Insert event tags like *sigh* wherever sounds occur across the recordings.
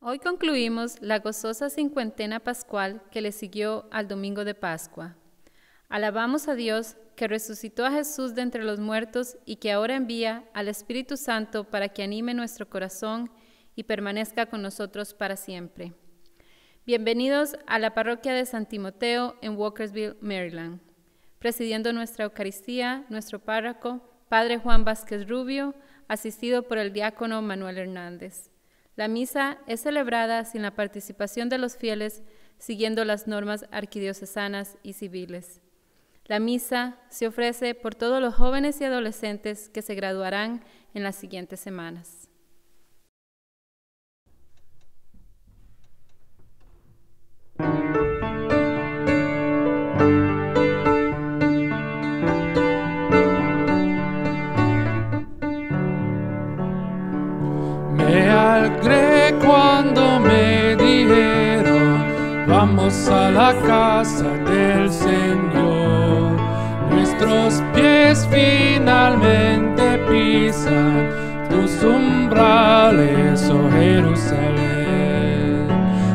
Hoy concluimos la gozosa cincuentena pascual que le siguió al domingo de Pascua. Alabamos a Dios que resucitó a Jesús de entre los muertos y que ahora envía al Espíritu Santo para que anime nuestro corazón y permanezca con nosotros para siempre. Bienvenidos a la parroquia de San Timoteo en Walkersville, Maryland. Presidiendo nuestra Eucaristía, nuestro párroco, Padre Juan Vázquez Rubio, asistido por el diácono Manuel Hernández. La misa es celebrada sin la participación de los fieles, siguiendo las normas arquidiocesanas y civiles. La misa se ofrece por todos los jóvenes y adolescentes que se graduarán en las siguientes semanas. A la casa del Señor. Nuestros pies finalmente pisan tus umbrales, oh Jerusalén.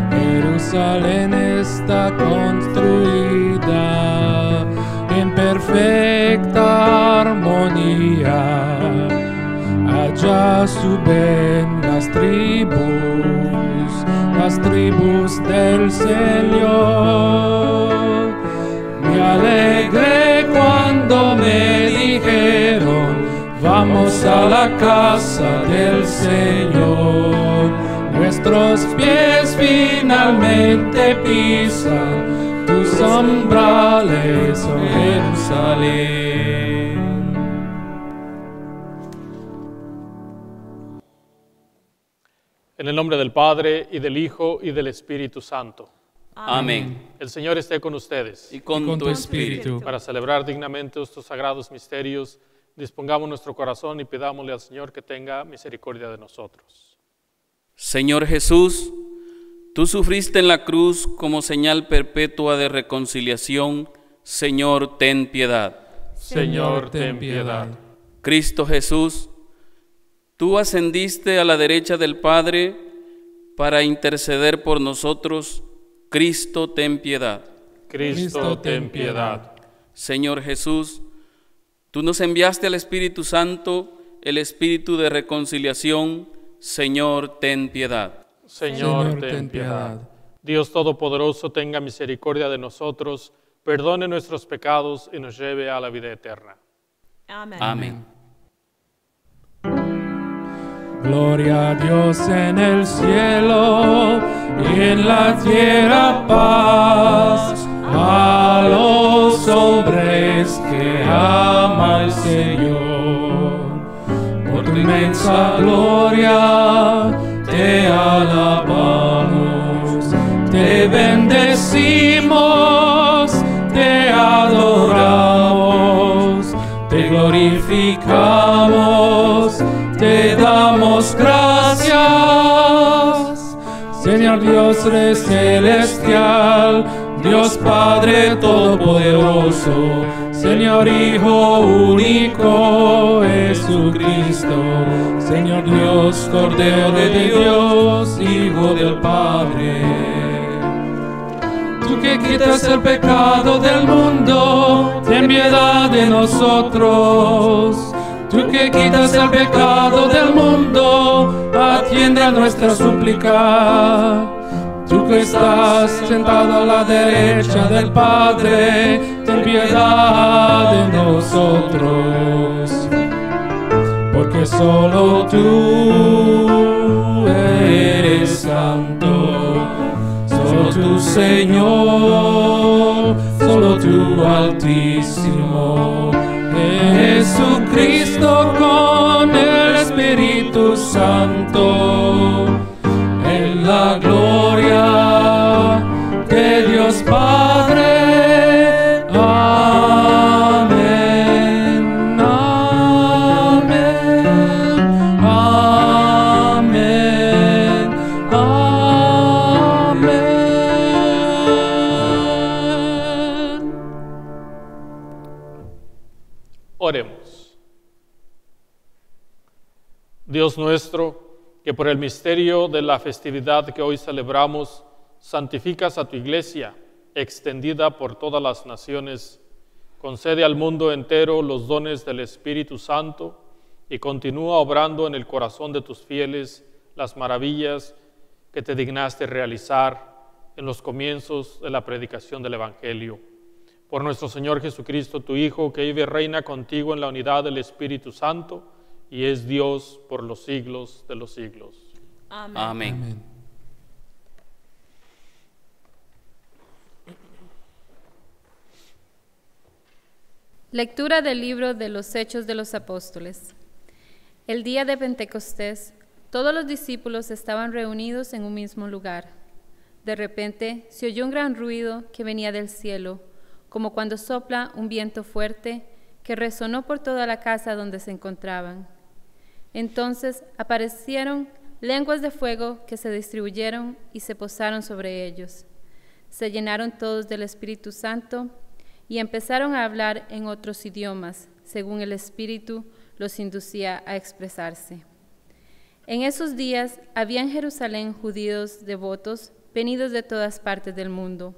Jerusalén está construida en perfecta armonía. Allá suben las tribus, las tribus del Señor. Me alegré cuando me dijeron, vamos a la casa del Señor. Nuestros pies finalmente pisan tus umbrales, oh Jerusalén. En el nombre del Padre, y del Hijo, y del Espíritu Santo. Amén. El Señor esté con ustedes. Y con, Y con tu tu espíritu. Para celebrar dignamente estos sagrados misterios, dispongamos nuestro corazón y pidámosle al Señor que tenga misericordia de nosotros. Señor Jesús, tú sufriste en la cruz como señal perpetua de reconciliación. Señor, ten piedad. Señor, ten piedad. Cristo Jesús, tú ascendiste a la derecha del Padre para interceder por nosotros. Cristo, ten piedad. Cristo, ten piedad. Señor Jesús, tú nos enviaste al Espíritu Santo, el Espíritu de reconciliación. Señor, ten piedad. Señor, ten piedad. Dios Todopoderoso, tenga misericordia de nosotros, perdone nuestros pecados y nos lleve a la vida eterna. Amén. Gloria a Dios en el cielo y en la tierra paz. A los hombres que ama el Señor. Por tu inmensa gloria te alabamos, te bendecimos, te adoramos, te glorificamos, Dios celestial, Dios Padre Todopoderoso, Señor Hijo único, Jesucristo, Señor Dios, Cordero de Dios, Hijo del Padre. Tú que quitas el pecado del mundo, ten piedad de nosotros. Tú que quitas el pecado del mundo, atiende a nuestra súplica. Tú que estás sentado a la derecha del Padre, ten piedad de nosotros. Porque solo tú eres santo. Solo tú, Señor, solo tú, Altísimo. Jesucristo con el Espíritu Santo, en la gloria Nuestro, que por el misterio de la festividad que hoy celebramos, santificas a tu iglesia, extendida por todas las naciones. Concede al mundo entero los dones del Espíritu Santo y continúa obrando en el corazón de tus fieles las maravillas que te dignaste realizar en los comienzos de la predicación del Evangelio. Por nuestro Señor Jesucristo, tu Hijo, que vive y reina contigo en la unidad del Espíritu Santo y es Dios por los siglos de los siglos. Amén. Amén. Lectura del libro de los Hechos de los Apóstoles. El día de Pentecostés, todos los discípulos estaban reunidos en un mismo lugar. De repente se oyó un gran ruido que venía del cielo, como cuando sopla un viento fuerte que resonó por toda la casa donde se encontraban. Entonces aparecieron lenguas de fuego que se distribuyeron y se posaron sobre ellos. Se llenaron todos del Espíritu Santo y empezaron a hablar en otros idiomas, según el Espíritu los inducía a expresarse. En esos días había en Jerusalén judíos devotos venidos de todas partes del mundo.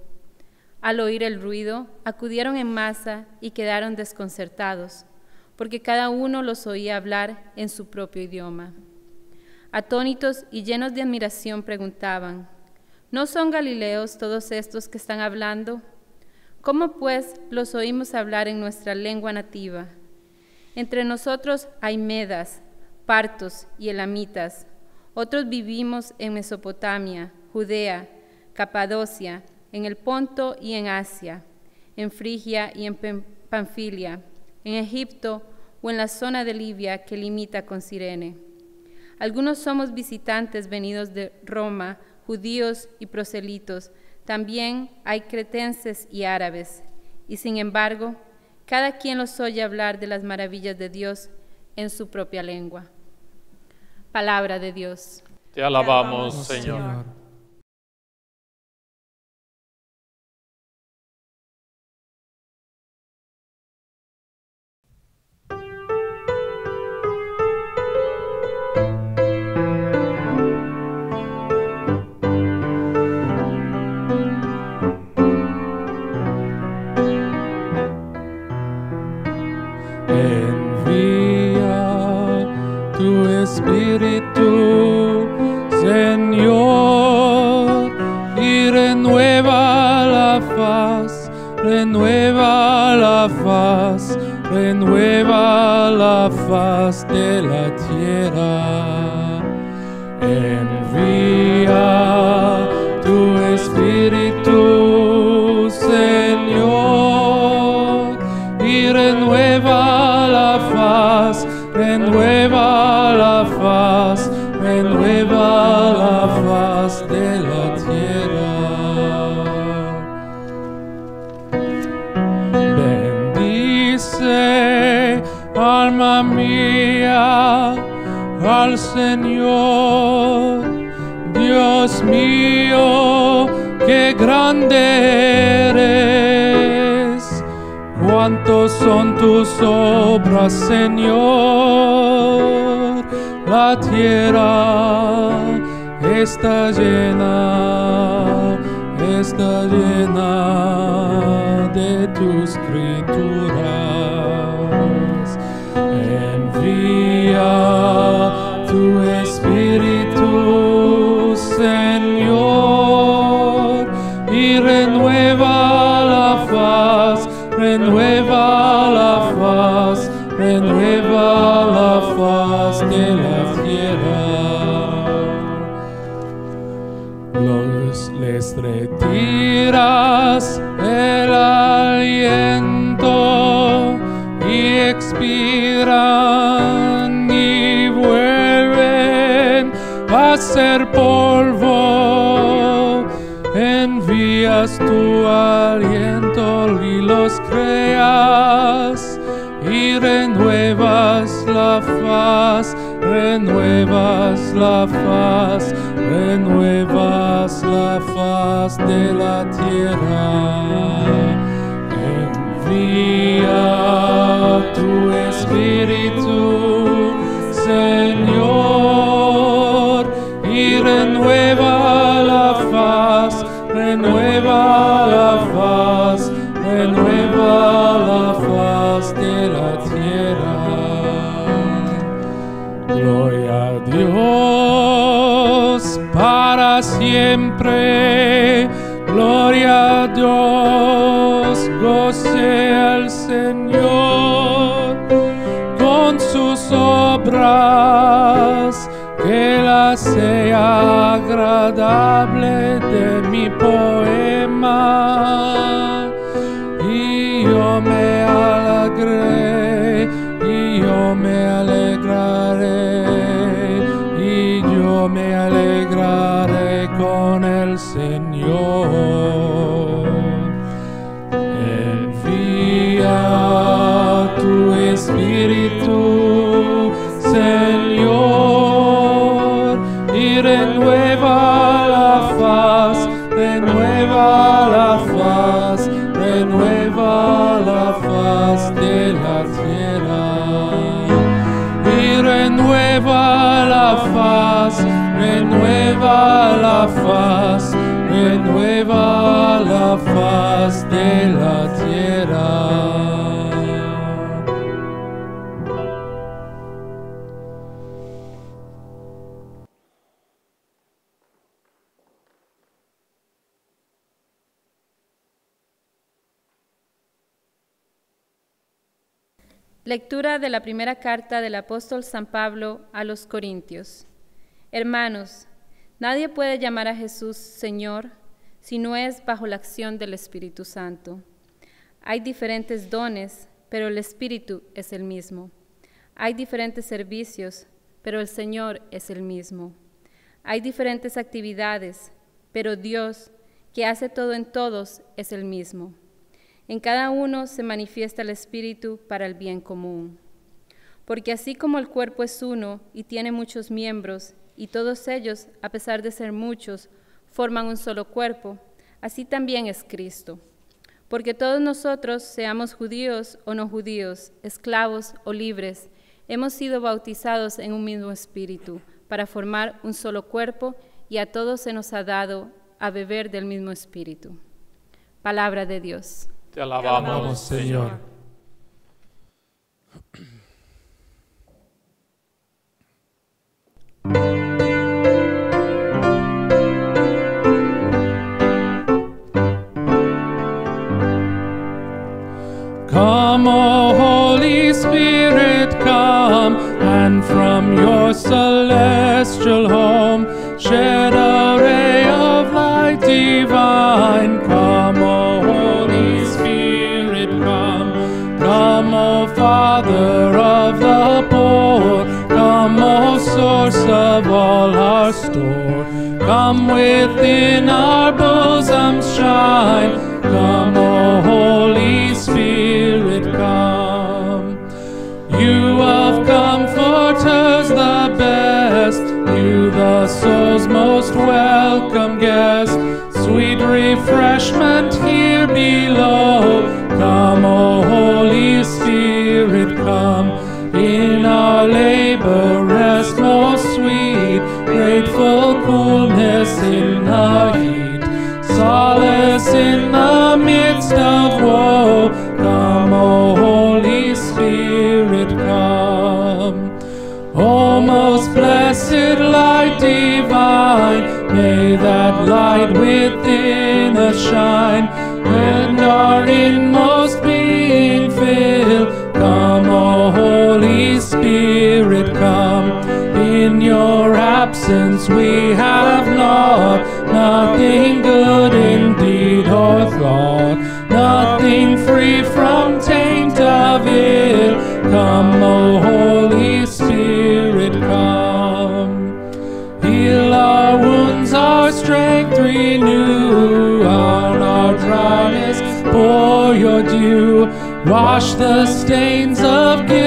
Al oír el ruido, acudieron en masa y quedaron desconcertados, porque cada uno los oía hablar en su propio idioma. Atónitos y llenos de admiración preguntaban, ¿no son galileos todos estos que están hablando? ¿Cómo pues los oímos hablar en nuestra lengua nativa? Entre nosotros hay medas, partos y elamitas. Otros vivimos en Mesopotamia, Judea, Capadocia, en el Ponto y en Asia, en Frigia y en Panfilia, en Egipto o en la zona de Libia que limita con Sirene. Algunos somos visitantes venidos de Roma, judíos y proselitos, también hay cretenses y árabes, y sin embargo, cada quien los oye hablar de las maravillas de Dios en su propia lengua. Palabra de Dios. Te alabamos, Señor. faz de la tierra. Envía tu espíritu. al Señor, Dios mío, qué grande eres, cuántos son tus obras, Señor, la tierra está llena, está llena de tus criaturas. Envía los les retiras el aliento y expiran y vuelven a ser polvo. Envías tu aliento y los creas y renuevas la faz, renuevas la faz renuevas la faz de la tierra, envía tu espíritu, Señor. Siempre. Gloria a Dios, goce al Señor con sus obras, que la sea agradable de mi poema. Y yo me alegré, y yo me alegraré, y yo me alegraré con el Señor. Envía tu espíritu, Señor, y renueva la faz, renueva la faz, renueva la faz de la tierra. Y renueva la faz, renueva la faz, renueva la faz de la tierra. Lectura de la primera carta del apóstol San Pablo a los Corintios. Hermanos, nadie puede llamar a Jesús Señor si no es bajo la acción del Espíritu Santo. Hay diferentes dones, pero el Espíritu es el mismo. Hay diferentes servicios, pero el Señor es el mismo. Hay diferentes actividades, pero Dios, que hace todo en todos, es el mismo. En cada uno se manifiesta el Espíritu para el bien común. Porque así como el cuerpo es uno y tiene muchos miembros, y todos ellos, a pesar de ser muchos, forman un solo cuerpo, así también es Cristo. Porque todos nosotros, seamos judíos o no judíos, esclavos o libres, hemos sido bautizados en un mismo espíritu, para formar un solo cuerpo, y a todos se nos ha dado a beber del mismo espíritu. Palabra de Dios. Te alabamos, Señor. *clears throat* shed a ray of light divine. Come, O Holy Spirit, come. Come, O Father of the poor. Come, O source of all our store. Come within our bosoms refreshment here absence we have not nothing good in deed or thought, nothing free from taint of ill. Come, O Holy Spirit, come. Heal our wounds, our strength renew. On our dryness, pour your dew. Wash the stains of guilt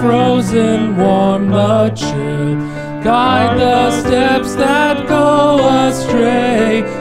frozen, warm the chill. Guide the steps that go astray.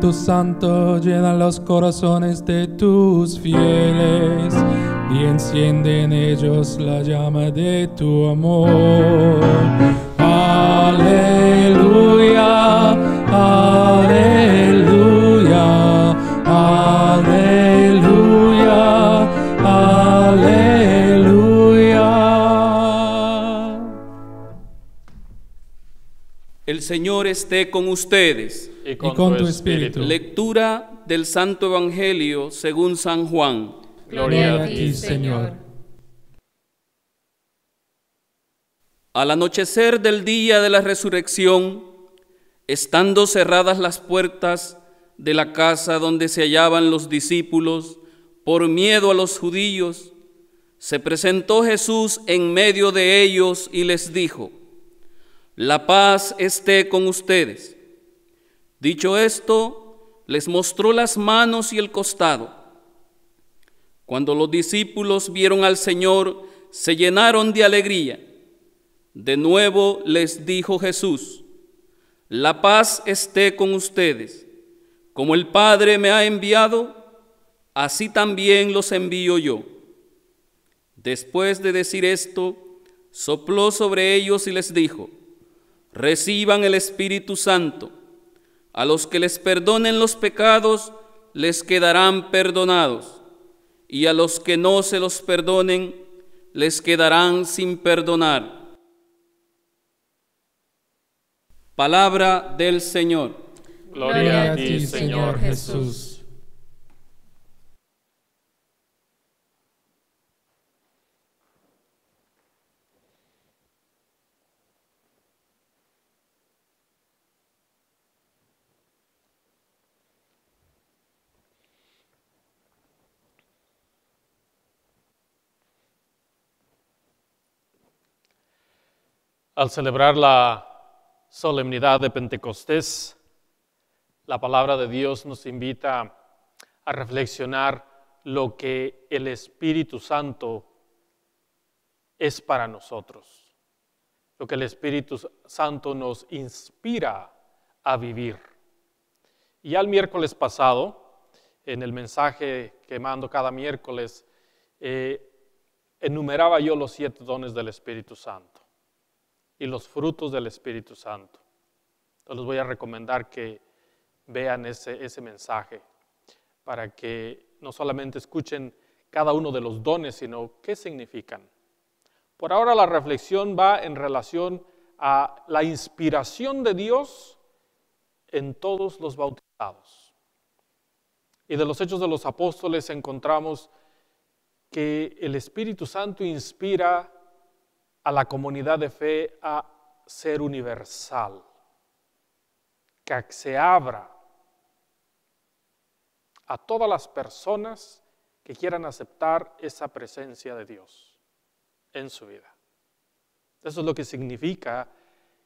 Espíritu Santo, llena los corazones de tus fieles y enciende en ellos la llama de tu amor. Aleluya, aleluya, aleluya, aleluya. El Señor esté con ustedes. Y con, Y con tu tu espíritu. espíritu. Lectura del Santo Evangelio según San Juan. Gloria a ti, Señor. Al anochecer del día de la resurrección, estando cerradas las puertas de la casa donde se hallaban los discípulos, por miedo a los judíos, se presentó Jesús en medio de ellos y les dijo, La paz esté con ustedes. Dicho esto, les mostró las manos y el costado. Cuando los discípulos vieron al Señor, se llenaron de alegría. De nuevo les dijo Jesús, la paz esté con ustedes. Como el Padre me ha enviado, así también los envío yo. Después de decir esto, sopló sobre ellos y les dijo, reciban el Espíritu Santo. A los que les perdonen los pecados, les quedarán perdonados, y a los que no se los perdonen, les quedarán sin perdonar. Palabra del Señor. Gloria a ti, Señor Jesús. Al celebrar la solemnidad de Pentecostés, la palabra de Dios nos invita a reflexionar lo que el Espíritu Santo es para nosotros, lo que el Espíritu Santo nos inspira a vivir. Y ya el miércoles pasado, en el mensaje que mando cada miércoles, eh, enumeraba yo los siete dones del Espíritu Santo y los frutos del Espíritu Santo. Entonces les voy a recomendar que vean ese, ese mensaje para que no solamente escuchen cada uno de los dones, sino qué significan. Por ahora la reflexión va en relación a la inspiración de Dios en todos los bautizados. Y de los hechos de los apóstoles encontramos que el Espíritu Santo inspira a la comunidad de fe a ser universal, que se abra a todas las personas que quieran aceptar esa presencia de Dios en su vida. Eso es lo que significa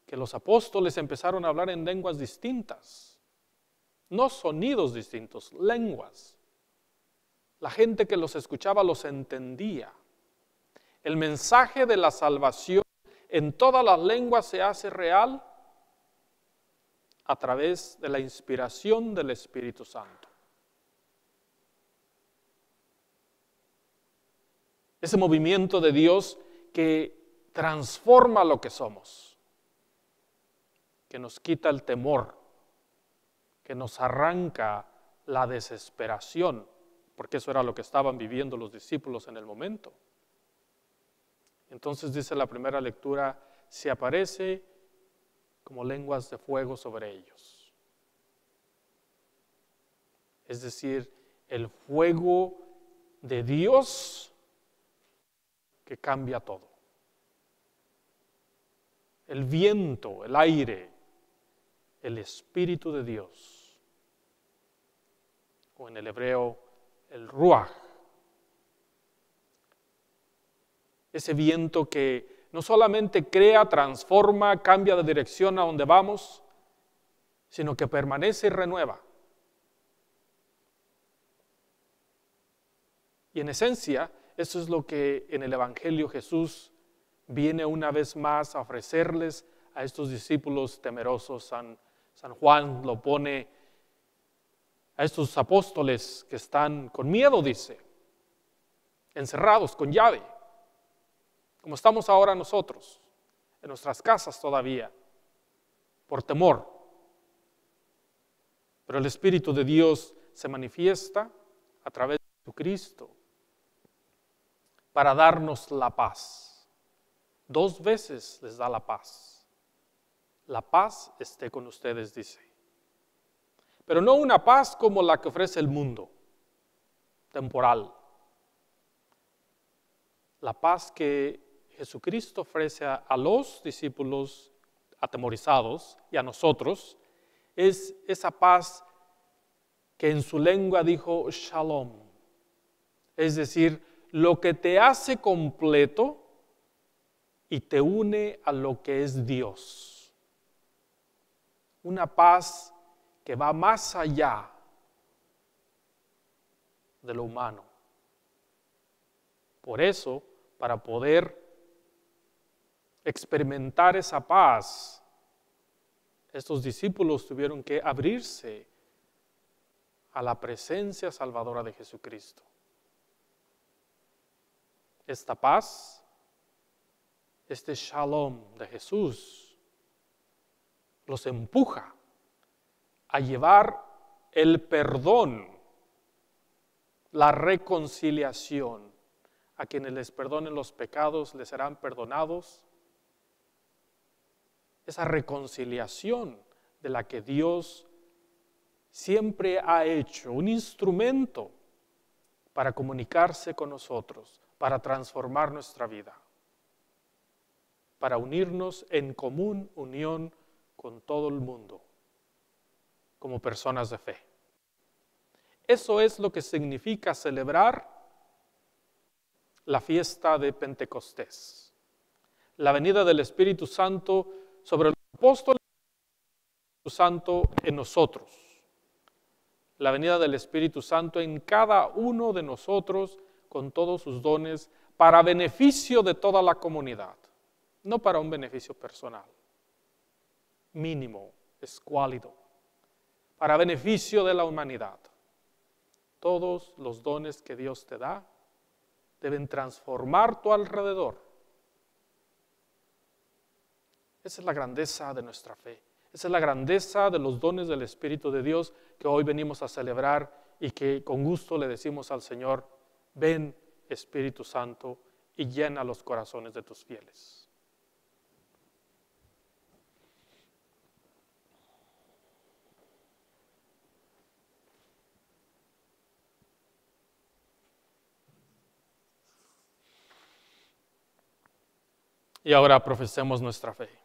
que los apóstoles empezaron a hablar en lenguas distintas, no sonidos distintos, lenguas. La gente que los escuchaba los entendía. El mensaje de la salvación en todas las lenguas se hace real a través de la inspiración del Espíritu Santo. Ese movimiento de Dios que transforma lo que somos, que nos quita el temor, que nos arranca la desesperación, porque eso era lo que estaban viviendo los discípulos en el momento. Entonces dice la primera lectura, se aparece como lenguas de fuego sobre ellos. Es decir, el fuego de Dios que cambia todo. El viento, el aire, el Espíritu de Dios, o en el hebreo el ruach, ese viento que no solamente crea, transforma, cambia de dirección a donde vamos, sino que permanece y renueva. Y en esencia, eso es lo que en el Evangelio Jesús viene una vez más a ofrecerles a estos discípulos temerosos. San, San Juan lo pone a estos apóstoles que están con miedo, dice, encerrados con llave, como estamos ahora nosotros, en nuestras casas todavía, por temor. Pero el Espíritu de Dios se manifiesta a través de Jesucristo para darnos la paz. Dos veces les da la paz. La paz esté con ustedes, dice. Pero no una paz como la que ofrece el mundo, temporal. La paz que Jesucristo ofrece a, los discípulos atemorizados y a nosotros es esa paz que en su lengua dijo shalom, es decir, lo que te hace completo y te une a lo que es Dios. Una paz que va más allá de lo humano. Por eso, para poder experimentar esa paz, estos discípulos tuvieron que abrirse a la presencia salvadora de Jesucristo. Esta paz, este shalom de Jesús, los empuja a llevar el perdón, la reconciliación. A quienes les perdonen los pecados les serán perdonados. Esa reconciliación de la que Dios siempre ha hecho un instrumento para comunicarse con nosotros, para transformar nuestra vida, para unirnos en común unión con todo el mundo como personas de fe. Eso es lo que significa celebrar la fiesta de Pentecostés. La venida del Espíritu Santo sobre los apóstoles Espíritu Santo en nosotros. La venida del Espíritu Santo en cada uno de nosotros con todos sus dones para beneficio de toda la comunidad, no para un beneficio personal. Mínimo, escuálido para beneficio de la humanidad. Todos los dones que Dios te da deben transformar tu alrededor. Esa es la grandeza de nuestra fe. Esa es la grandeza de los dones del Espíritu de Dios que hoy venimos a celebrar y que con gusto le decimos al Señor, ven Espíritu Santo y llena los corazones de tus fieles. Y ahora profesemos nuestra fe.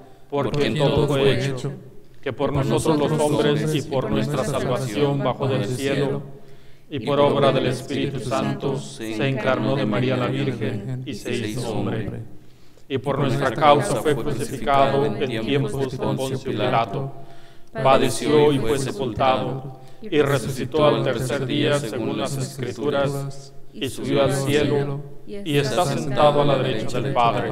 por quien todo fue hecho, que por nosotros los hombres y por nuestra salvación bajo del cielo, y por obra del Espíritu Santo, se encarnó de María la Virgen y se hizo hombre. Y por nuestra causa fue crucificado en tiempos de Poncio Pilato, padeció y fue sepultado, y resucitó al tercer día según las Escrituras, y subió al cielo y está sentado a la derecha del Padre.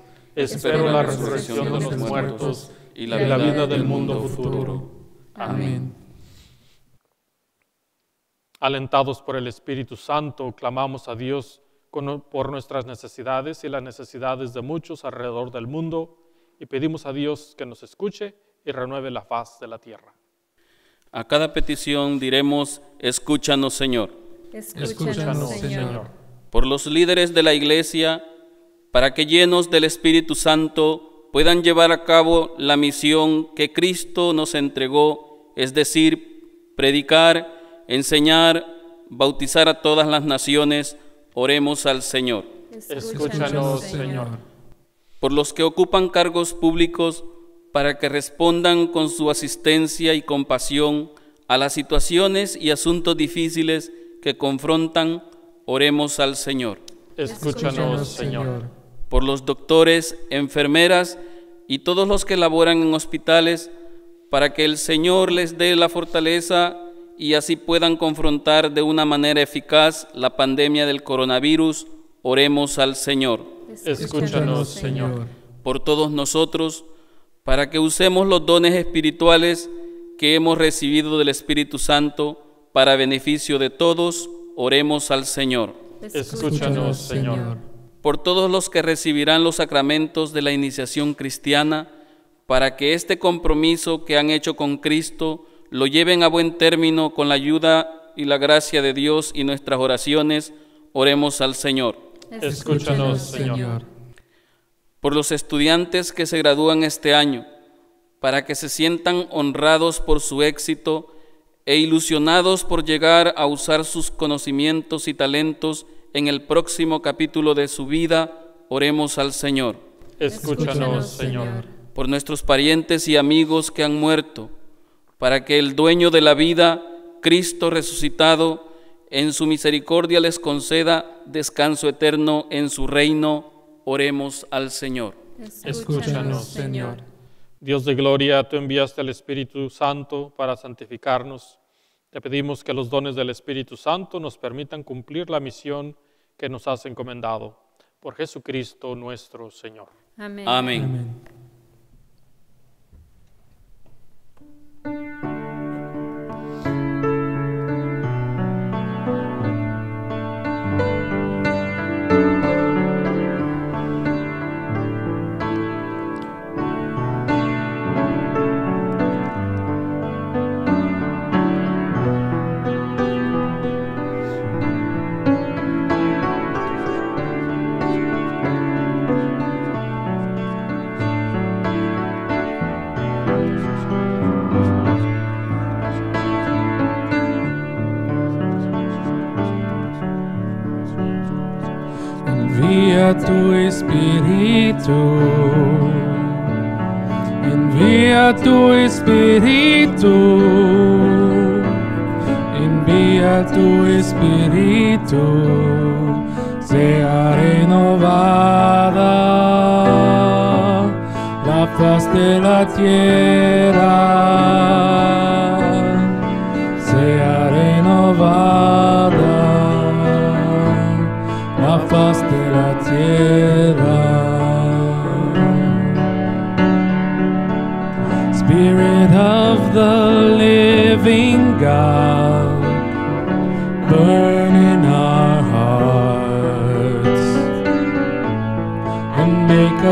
Espero la resurrección de los muertos y la vida del mundo futuro. Amén. Alentados por el Espíritu Santo, clamamos a Dios por nuestras necesidades y las necesidades de muchos alrededor del mundo y pedimos a Dios que nos escuche y renueve la faz de la tierra. A cada petición diremos, escúchanos Señor. Escúchanos, Señor. Por los líderes de la Iglesia, para que llenos del Espíritu Santo puedan llevar a cabo la misión que Cristo nos entregó, es decir, predicar, enseñar, bautizar a todas las naciones, Oremos al Señor. Escúchanos, Señor. Por los que ocupan cargos públicos, para que respondan con su asistencia y compasión a las situaciones y asuntos difíciles que confrontan, oremos al Señor. Escúchanos, Señor. Por los doctores, enfermeras y todos los que laboran en hospitales, para que el Señor les dé la fortaleza y así puedan confrontar de una manera eficaz la pandemia del coronavirus, oremos al Señor. Escúchanos, Señor. Por todos nosotros, para que usemos los dones espirituales que hemos recibido del Espíritu Santo para beneficio de todos, oremos al Señor. Escúchanos, Señor. Por todos los que recibirán los sacramentos de la iniciación cristiana, para que este compromiso que han hecho con Cristo lo lleven a buen término con la ayuda y la gracia de Dios y nuestras oraciones, oremos al Señor. Escúchanos, Señor. Por los estudiantes que se gradúan este año, para que se sientan honrados por su éxito e ilusionados por llegar a usar sus conocimientos y talentos en el próximo capítulo de su vida, oremos al Señor. Escúchanos, Señor. Por nuestros parientes y amigos que han muerto, para que el dueño de la vida, Cristo resucitado, en su misericordia les conceda descanso eterno en su reino. Oremos al Señor. Escúchanos, Señor. Dios de gloria, tú enviaste al Espíritu Santo para santificarnos. Te pedimos que los dones del Espíritu Santo nos permitan cumplir la misión que nos has encomendado. Por Jesucristo nuestro Señor. Amén. Amén.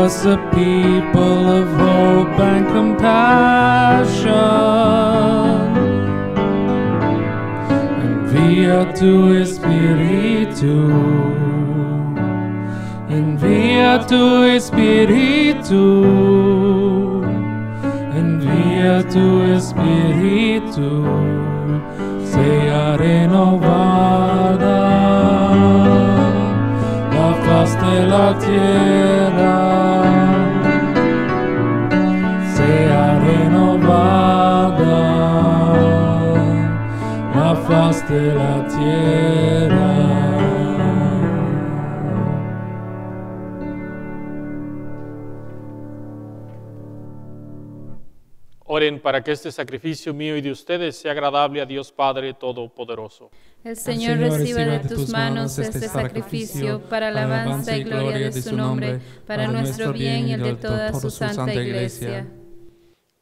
And make us a people of hope and compassion. Envía tu espíritu. Envía tu espíritu. Envía tu espíritu. Sea renovada de la tierra. Sea renovada la faz la tierra. Oren para que este sacrificio mío y de ustedes sea agradable a Dios Padre Todopoderoso. El Señor reciba de tus manos este sacrificio para alabanza y gloria de su nombre, para nuestro bien y el de toda su santa iglesia.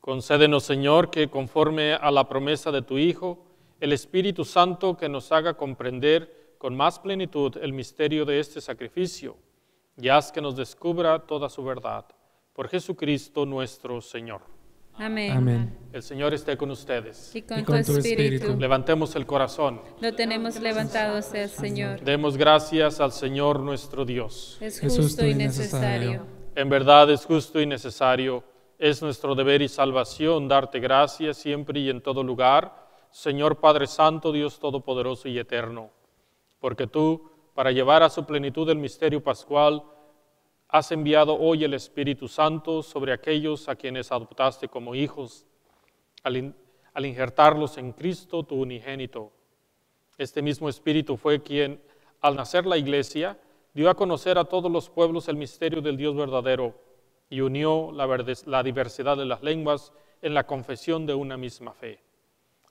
Concédenos, Señor, que conforme a la promesa de tu Hijo, el Espíritu Santo que nos haga comprender con más plenitud el misterio de este sacrificio, y haz que nos descubra toda su verdad. Por Jesucristo nuestro Señor. Amén. Amén. El Señor esté con ustedes. Y con, Y con tu tu espíritu. espíritu. Levantemos el corazón. Lo tenemos levantado hacia el Señor. Demos gracias al Señor nuestro Dios. Es Es justo y necesario. En verdad es justo y necesario, es nuestro deber y salvación darte gracias siempre y en todo lugar, Señor Padre Santo, Dios Todopoderoso y Eterno, porque tú, para llevar a su plenitud el misterio pascual, has enviado hoy el Espíritu Santo sobre aquellos a quienes adoptaste como hijos, al, in- al injertarlos en Cristo, tu unigénito. Este mismo Espíritu fue quien, al nacer la iglesia, dio a conocer a todos los pueblos el misterio del Dios verdadero y unió la, la diversidad de las lenguas en la confesión de una misma fe.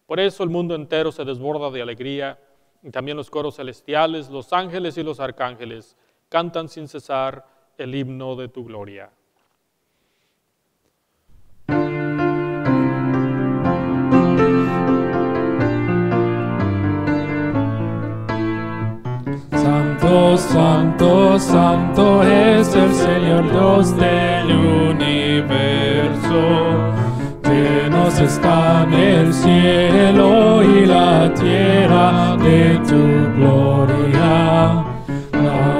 Por eso el mundo entero se desborda de alegría y también los coros celestiales, los ángeles y los arcángeles cantan sin cesar el himno de tu gloria. Santo, santo, santo es el Señor Dios del universo. Llenos están el cielo y la tierra de tu gloria. La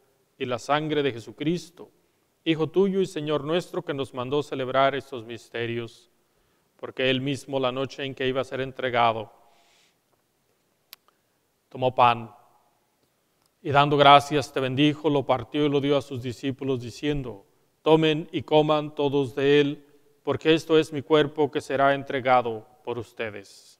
y la sangre de Jesucristo, Hijo tuyo y Señor nuestro, que nos mandó celebrar estos misterios, porque Él mismo la noche en que iba a ser entregado, tomó pan y dando gracias te bendijo, lo partió y lo dio a sus discípulos, diciendo, tomen y coman todos de él, porque esto es mi cuerpo que será entregado por ustedes.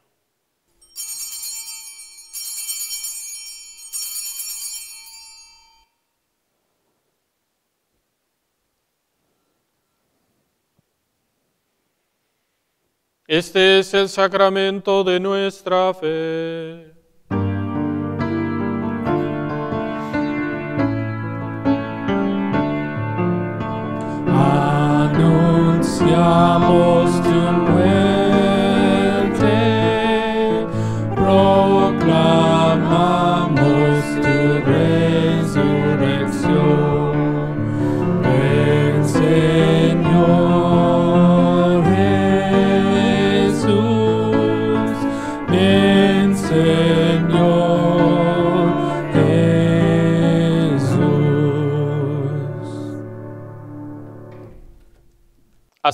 Este es el sacramento de nuestra fe. Anunciamos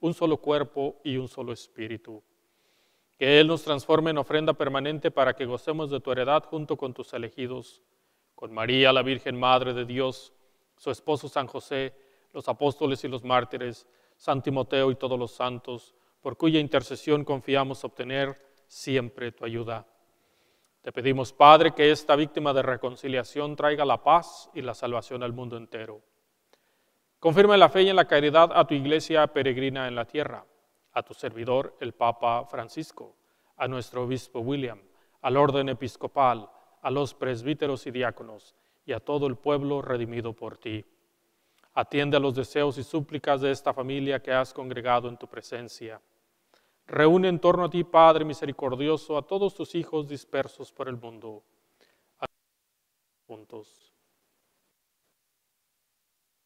un solo cuerpo y un solo espíritu. Que Él nos transforme en ofrenda permanente para que gocemos de tu heredad junto con tus elegidos, con María, la Virgen Madre de Dios, su esposo San José, los apóstoles y los mártires, San Timoteo y todos los santos, por cuya intercesión confiamos obtener siempre tu ayuda. Te pedimos, Padre, que esta víctima de reconciliación traiga la paz y la salvación al mundo entero. Confirma la fe y en la caridad a tu iglesia peregrina en la tierra, a tu servidor, el Papa Francisco, a nuestro obispo William, al orden episcopal, a los presbíteros y diáconos, y a todo el pueblo redimido por ti. Atiende a los deseos y súplicas de esta familia que has congregado en tu presencia Reúne en torno a ti, Padre misericordioso, a todos tus hijos dispersos por el mundo. Juntos.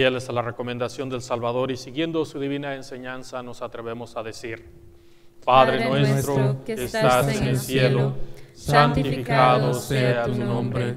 Fieles a la recomendación del Salvador y siguiendo su divina enseñanza, nos atrevemos a decir, Padre, nuestro que estás en el cielo, santificado sea tu nombre,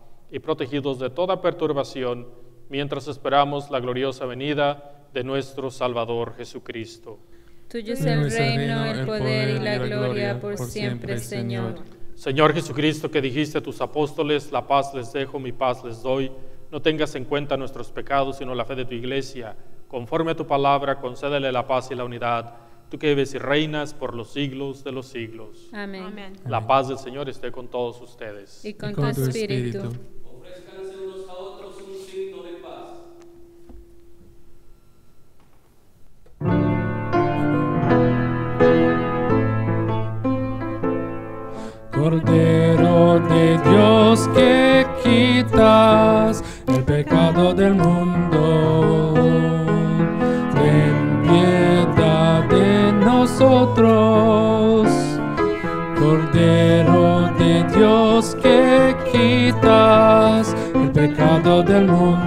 y protegidos de toda perturbación, mientras esperamos la gloriosa venida de nuestro Salvador Jesucristo. Tuyo es el reino, el poder y la gloria por siempre, Señor. Señor Jesucristo, que dijiste a tus apóstoles, la paz les dejo, mi paz les doy no tengas en cuenta nuestros pecados, sino la fe de tu iglesia. Conforme a tu palabra, concédele la paz y la unidad. Tú que vives y reinas por los siglos de los siglos. Amén. La paz del Señor esté con todos ustedes. Y con, tu espíritu. Unos a otros un signo de paz. Cordero de Dios que quitas el pecado del mundo. Del mundo.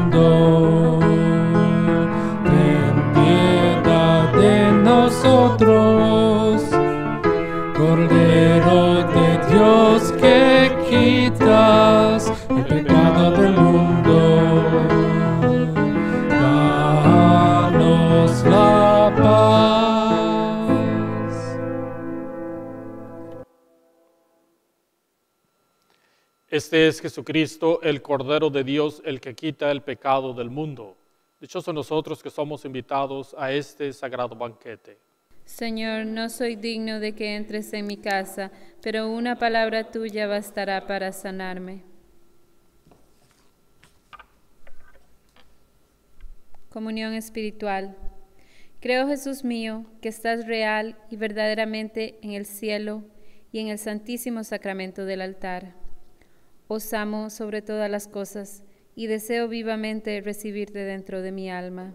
Es Jesucristo, el Cordero de Dios, el que quita el pecado del mundo. Dichosos nosotros que somos invitados a este sagrado banquete. Señor, no soy digno de que entres en mi casa, pero una palabra tuya bastará para sanarme. Comunión espiritual. Creo, Jesús mío, que estás real y verdaderamente en el cielo y en el santísimo sacramento del altar os amo sobre todas las cosas y deseo vivamente recibirte dentro de mi alma.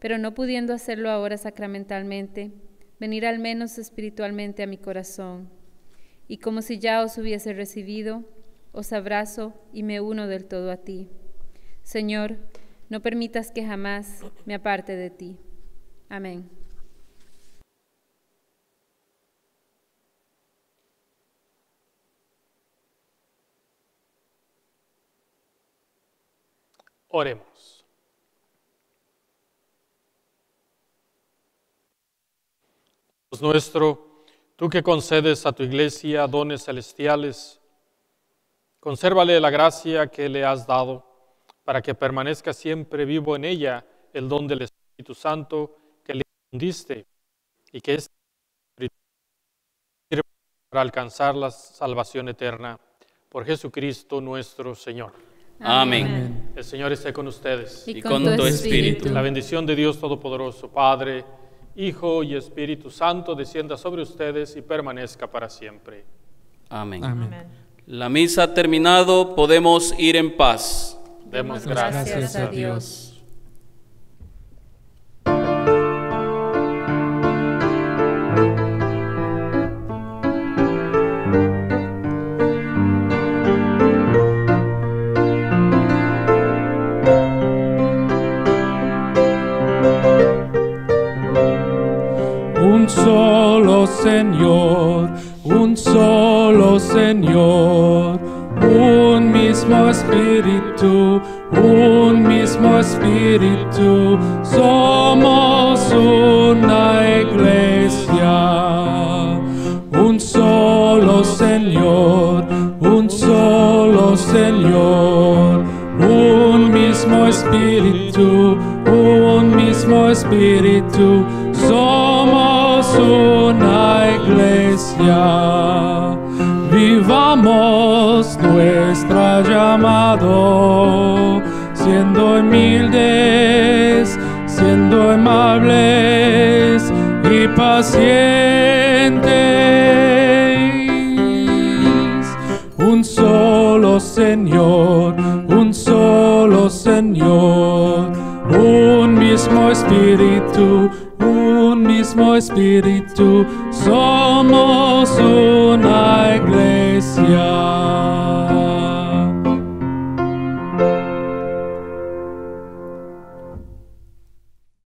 Pero no pudiendo hacerlo ahora sacramentalmente, venir al menos espiritualmente a mi corazón. Y como si ya os hubiese recibido, os abrazo y me uno del todo a ti. Señor, no permitas que jamás me aparte de ti. Amén. Oremos. Dios nuestro, tú que concedes a tu iglesia dones celestiales, consérvale la gracia que le has dado para que permanezca siempre vivo en ella el don del Espíritu Santo que le diste y que es para alcanzar la salvación eterna por Jesucristo nuestro Señor. Amén. El Señor esté con ustedes. Y con tu espíritu. La bendición de Dios Todopoderoso, Padre, Hijo y Espíritu Santo, descienda sobre ustedes y permanezca para siempre. Amén. Amén. La misa ha terminado, podemos ir en paz. Demos Gracias gracias. a Dios. Señor, un solo Señor, un mismo Espíritu, un mismo Espíritu, somos una iglesia. Un solo Señor, un solo Señor, un mismo Espíritu, un mismo Espíritu, Vivamos nuestra llamado, siendo humildes, siendo amables y pacientes. Un solo Señor, un solo Señor, un mismo Espíritu, un mismo Espíritu, somos una iglesia.